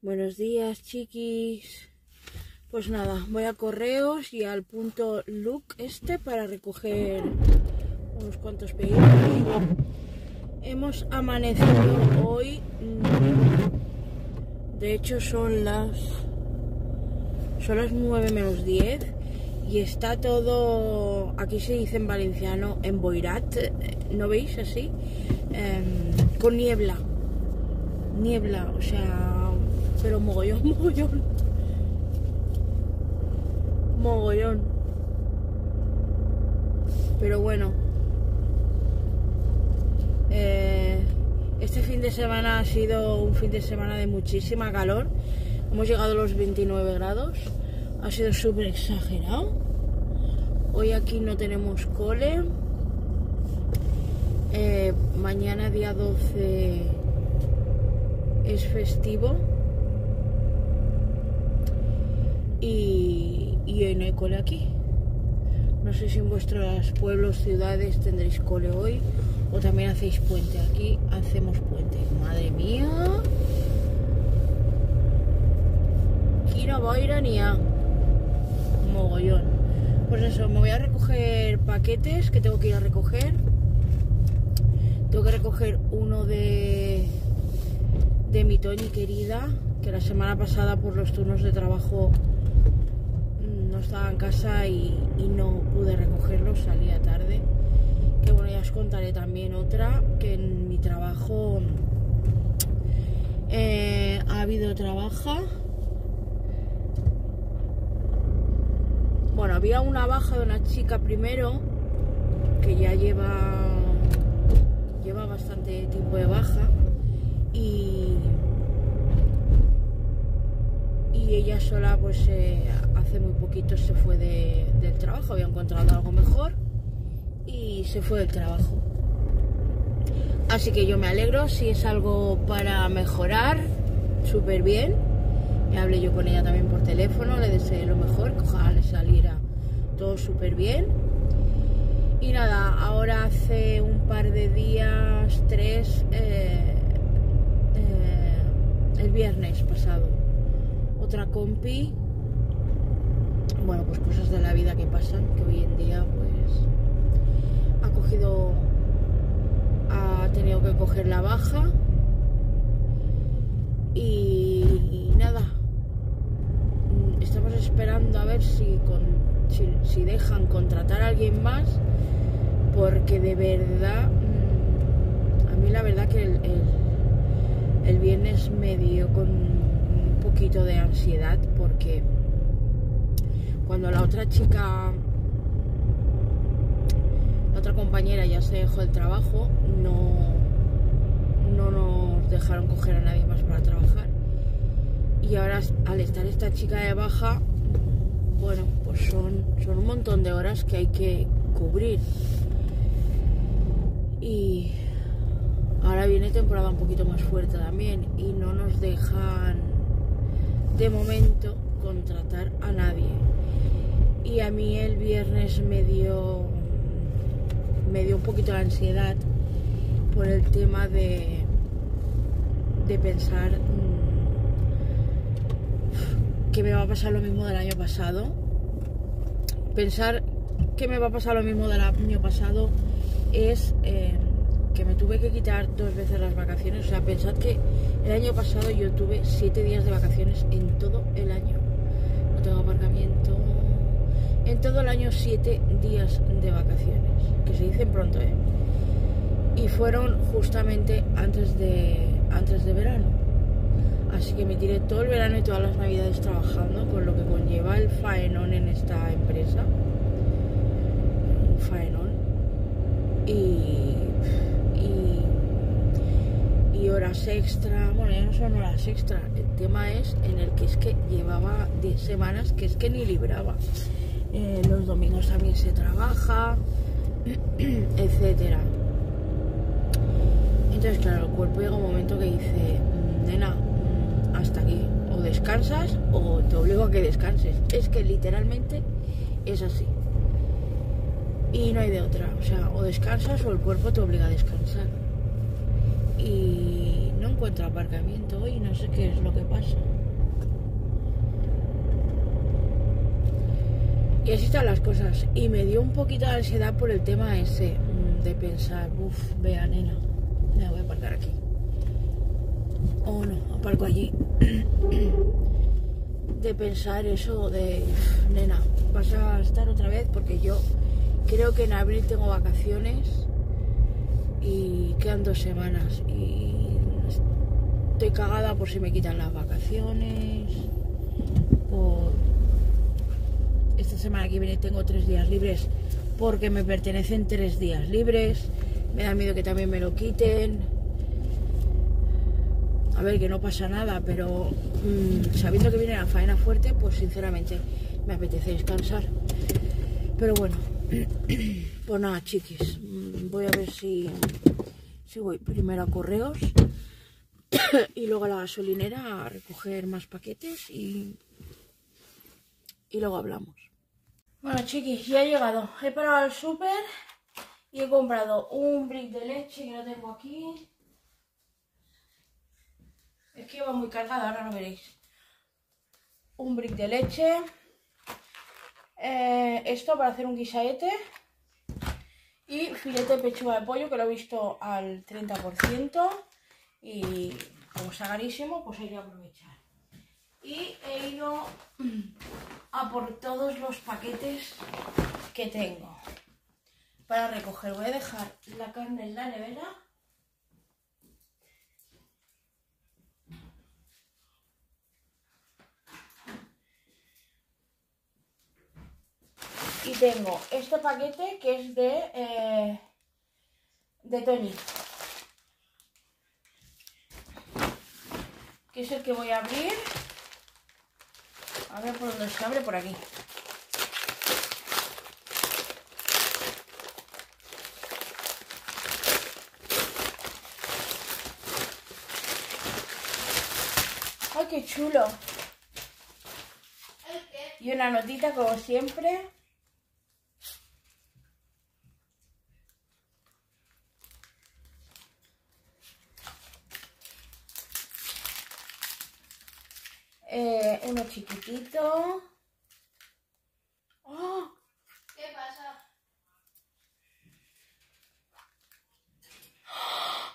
Buenos días, chiquis. Pues nada, voy a correos y al punto look este para recoger unos cuantos pedidos. Hemos amanecido hoy. De hecho, son las. Son las 9 menos 10 y está todo. Aquí se dice en valenciano, en Boirat. ¿No veis así? Em, con niebla. Niebla, o sea. Pero mogollón, mogollón. Mogollón. Pero bueno. Eh, este fin de semana ha sido un fin de semana de muchísima calor. Hemos llegado a los 29 grados. Ha sido súper exagerado. Hoy aquí no tenemos cole. Eh, mañana día 12 es festivo. Y, hoy no hay cole aquí. No sé si en vuestros pueblos, ciudades tendréis cole hoy o también hacéis puente. Aquí hacemos puente. Madre mía. Aquí no voy a ir a ni a mogollón. Pues eso, me voy a recoger paquetes que tengo que ir a recoger. Tengo que recoger uno de de mi Toñi querida, que la semana pasada por los turnos de trabajo no estaba en casa y, no pude recogerlo, salía tarde. Que bueno, ya os contaré también otra, que en mi trabajo eh, ha habido trabaja. Bueno, había una baja de una chica primero, que ya lleva, lleva bastante tiempo de baja. Y, sola pues eh, hace muy poquito se fue de- del trabajo, había encontrado algo mejor y se fue del trabajo. Así que yo me alegro, si es algo para mejorar, súper bien. Hablé yo con ella también por teléfono, le deseé lo mejor, que ojalá le saliera todo súper bien. Y nada, ahora hace un par de días, tres, eh, eh, el viernes pasado, otra compi, bueno, pues cosas de la vida que pasan, que hoy en día pues ha cogido, ha tenido que coger la baja. Y, nada, mm, estamos esperando a ver si, con, si, si dejan contratar a alguien más porque de verdad mm, a mí la verdad que el, el- el viernes me dio con poquito de ansiedad porque cuando la otra chica la otra compañera ya se dejó el trabajo no no nos dejaron coger a nadie más para trabajar. Y ahora al estar esta chica de baja bueno pues son son un montón de horas que hay que cubrir. Y ahora viene temporada un poquito más fuerte también y no nos dejan de momento contratar a nadie. Y a mí el viernes me dio me dio un poquito de ansiedad por el tema de de pensar mm, que me va a pasar lo mismo del año pasado. Pensar que me va a pasar lo mismo del año pasado es eh, que me tuve que quitar dos veces las vacaciones. O sea, pensad que el año pasado yo tuve siete días de vacaciones en todo el año. No tengo aparcamiento. En todo el año siete días de vacaciones. Que se dicen pronto, ¿eh? Y fueron justamente antes de, antes de verano. Así que me tiré todo el verano y todas las navidades trabajando, con lo que conlleva el faenón en esta empresa. Un faenón. Y, y, y extra. Bueno, ya no son horas extra. El tema es en el que es que llevaba 10 semanas que es que ni libraba. Eh, los domingos también se trabaja, etcétera. Entonces, claro, el cuerpo llega un momento que dice, "Mm, nena, mm, hasta aquí, o descansas o te obligo a que descanses. Es que literalmente es así. Y no hay de otra, o sea, o descansas o el cuerpo te obliga a descansar. Y encuentro aparcamiento hoy, no sé qué es lo que pasa. Y así están las cosas. Y me dio un poquito de ansiedad por el tema ese, mm, de pensar, uff, vea nena, me voy a aparcar aquí. O no, aparco allí. de pensar eso de, nena, vas a estar otra vez porque yo creo que en abril tengo vacaciones y quedan dos semanas y estoy cagada por si me quitan las vacaciones, por esta semana que viene tengo tres días libres porque me pertenecen tres días libres, me da miedo que también me lo quiten. A ver, que no pasa nada, pero mm, sabiendo que viene la faena fuerte, pues sinceramente me apetece descansar. Pero bueno, pues nada, chiquis, mm, voy a ver si, si voy primero a correos y luego a la gasolinera a recoger más paquetes y, y luego hablamos. Bueno, chiquis, ya he llegado. He parado al súper y he comprado un brick de leche que lo tengo aquí. Es que va muy cargado, ahora lo veréis. Un brick de leche. Eh, esto para hacer un guisaete. Y filete de pechuga de pollo que lo he visto al 30%. Y como está carísimo, pues hay que aprovechar. Y he ido a por todos los paquetes que tengo para recoger. Voy a dejar la carne en la nevera. Y tengo este paquete que es de, eh, de Tony. Que es el que voy a abrir. A ver por dónde se abre, por aquí. ¡Ay, qué chulo! Y una notita como siempre. Eh, ¡Oh! ¿Qué pasa?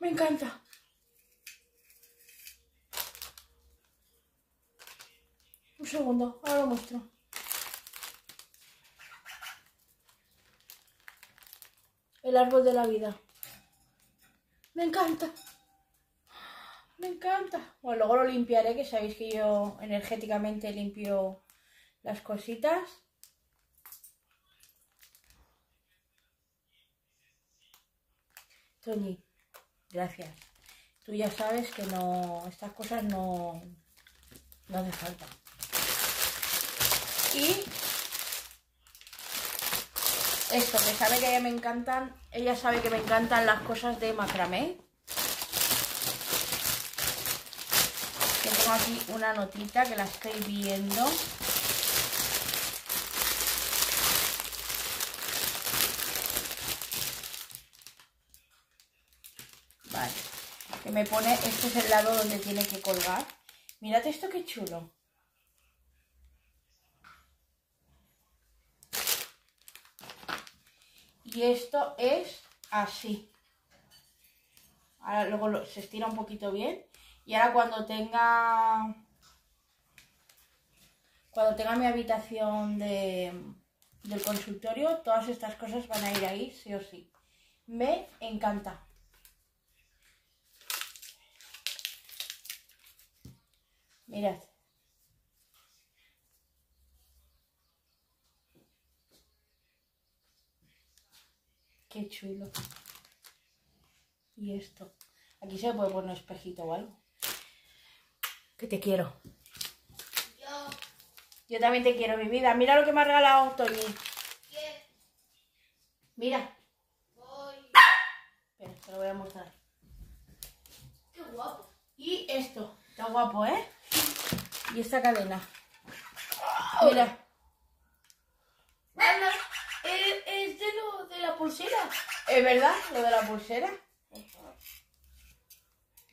Me encanta. Un segundo, ahora lo muestro. El árbol de la vida. Me encanta. Me encanta. Bueno, luego lo limpiaré, que sabéis que yo energéticamente limpio las cositas. Tony, gracias. Tú ya sabes que no, estas cosas no, no hace falta. Y esto, que sabe que ella me encantan, ella sabe que me encantan las cosas de macramé. Que tengo aquí una notita que la estoy viendo. Vale. Que me pone, este es el lado donde tiene que colgar. Mirad esto qué chulo. Y esto es así. Ahora luego se estira un poquito bien. Y ahora cuando tenga... Cuando tenga mi habitación de, del consultorio, todas estas cosas van a ir ahí, sí o sí. Me encanta. Mirad. Qué chulo. Y esto. Aquí se puede poner un espejito o algo. Que te quiero. Yo, Yo también te quiero, mi vida. Mira lo que me ha regalado Toñi. ¿qué? Mira. Voy. Espera, te lo voy a mostrar. Qué guapo. Y esto. Está guapo, ¿eh? Y esta cadena. Mira. Ana, es, es de lo de la pulsera. ¿Es verdad lo de la pulsera?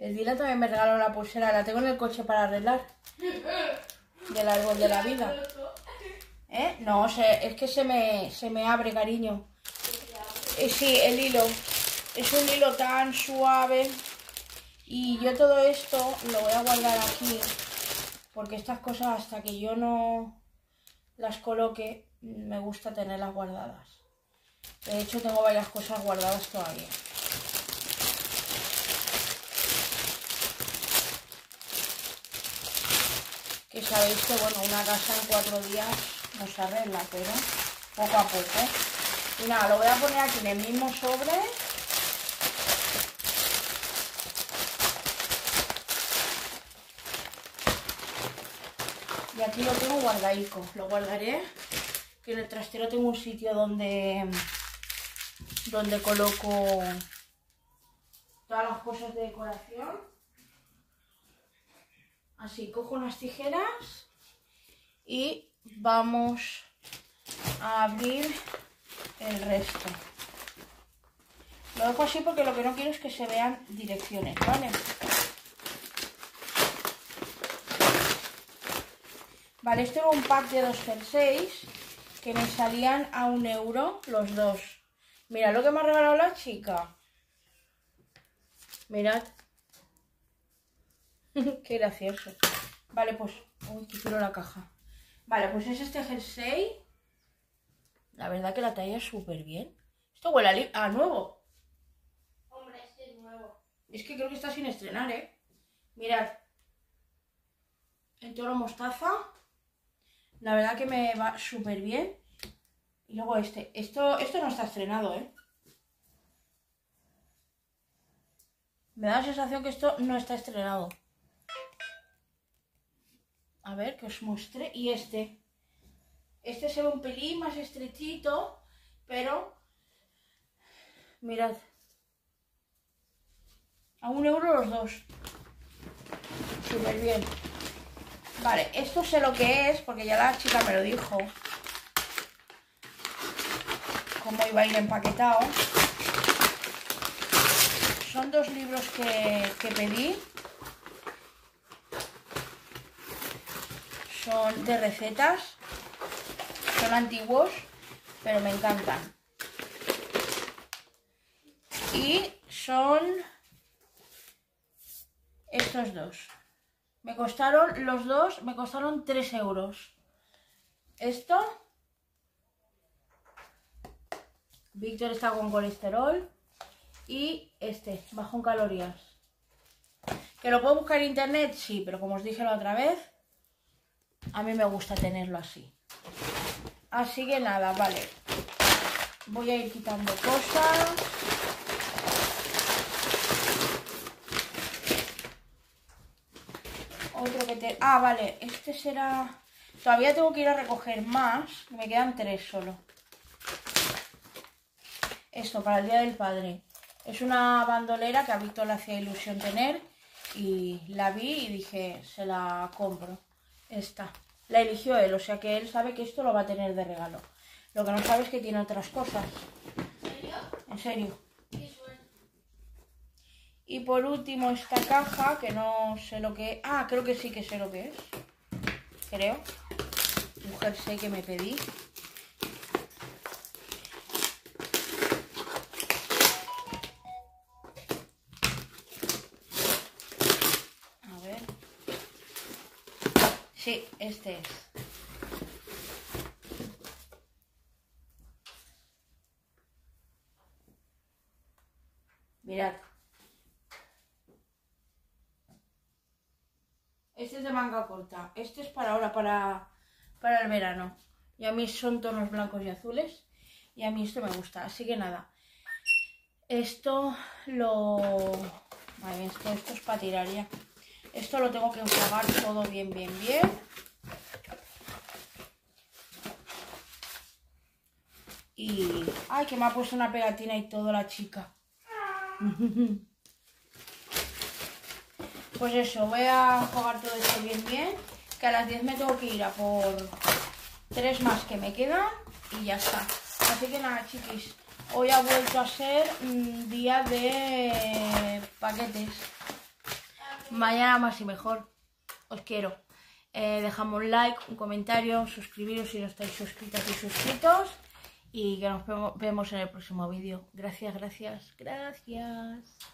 El Dila también me regaló la pulsera, la tengo en el coche para arreglar. Del árbol de la vida. ¿Eh? No, se- es que se me, se me abre, cariño. Eh, sí, el hilo. Es un hilo tan suave. Y yo todo esto lo voy a guardar aquí. Porque estas cosas hasta que yo no las coloque, me gusta tenerlas guardadas. De hecho, tengo varias cosas guardadas todavía. Que sabéis que, bueno, una casa en cuatro días no se arregla, pero poco a poco. Y nada, lo voy a poner aquí en el mismo sobre. Y aquí lo tengo guardaico. Lo guardaré. Que en el trastero tengo un sitio donde donde coloco todas las cosas de decoración. Así, cojo unas tijeras y vamos a abrir el resto. Lo dejo así porque lo que no quiero es que se vean direcciones, ¿vale? Vale, esto era un pack de dos jerseys que me salían a un euro los dos. Mira lo que me ha regalado la chica. Mirad. Qué gracioso. Vale, pues... Uy, que quiero la caja. Vale, pues es este jersey. La verdad que la talla es súper bien. Esto huele a, a nuevo. Hombre, este es nuevo. Es que creo que está sin estrenar, ¿eh? Mirad. El toro mostaza. La verdad que me va súper bien. Y luego este. Esto, esto no está estrenado, ¿eh? Me da la sensación que esto no está estrenado. A ver, que os muestre. Y este. Este se ve un pelín más estrechito, pero... Mirad. A un euro los dos. Súper bien. Vale, esto sé lo que es, porque ya la chica me lo dijo. Cómo iba a ir empaquetado. Son dos libros que, que pedí. Son de recetas. Son antiguos, pero me encantan. Y son estos dos. Me costaron, los dos, me costaron 3 euros. Esto. Víctor está con colesterol. Y este, bajo en calorías. ¿Que lo puedo buscar en internet? Sí, pero como os dije la otra vez, a mí me gusta tenerlo así. Así que nada, vale. Voy a ir quitando cosas. Otro que te... Ah, vale, este será... Todavía tengo que ir a recoger más. Me quedan tres solo. Esto, para el Día del Padre. Es una bandolera que a Víctor le hacía ilusión tener. Y la vi y dije, se la compro. Esta. La eligió él, o sea que él sabe que esto lo va a tener de regalo. Lo que no sabe es que tiene otras cosas. ¿En serio? En serio. Qué suerte. Y por último esta caja, que no sé lo que... Ah, creo que sí que sé lo que es. Creo. Un jersey que me pedí. Sí, este es. Mirad. Este es de manga corta. Este es para ahora, para, para el verano. Y a mí son tonos blancos y azules. Y a mí esto me gusta. Así que nada. Esto lo... Vale, esto, esto es para tirar ya. Esto lo tengo que enjuagar todo bien, bien, bien. Y... Ay, que me ha puesto una pegatina y todo la chica. Pues eso, voy a jugar todo esto bien bien. Que a las 10 me tengo que ir a por tres más que me quedan y ya está. Así que nada, chiquis. Hoy ha vuelto a ser mm, día de paquetes. Mañana más y mejor. Os quiero. Eh, dejamos un like, un comentario, suscribiros si no estáis suscritas y suscritos. Y que nos vemos en el próximo vídeo. Gracias, gracias, gracias.